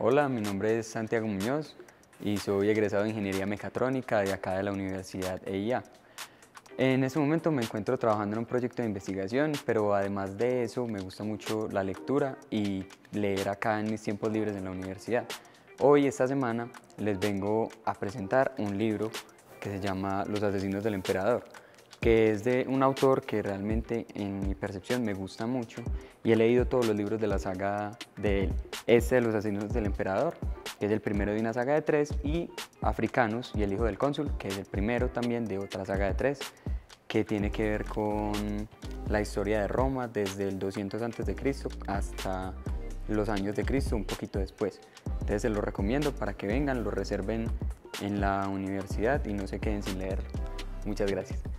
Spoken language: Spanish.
Hola, mi nombre es Santiago Muñoz y soy egresado de Ingeniería Mecatrónica de acá de la Universidad EIA. En este momento me encuentro trabajando en un proyecto de investigación, pero además de eso me gusta mucho la lectura y leer acá en mis tiempos libres en la universidad. Hoy, esta semana, les vengo a presentar un libro que se llama Los asesinos del emperador que es de un autor que realmente en mi percepción me gusta mucho y he leído todos los libros de la saga de él. Este de los asesinos del emperador, que es el primero de una saga de tres, y Africanos y el hijo del cónsul, que es el primero también de otra saga de tres, que tiene que ver con la historia de Roma desde el 200 a.C. hasta los años de Cristo, un poquito después. Entonces se lo recomiendo para que vengan, lo reserven en la universidad y no se queden sin leerlo. Muchas gracias.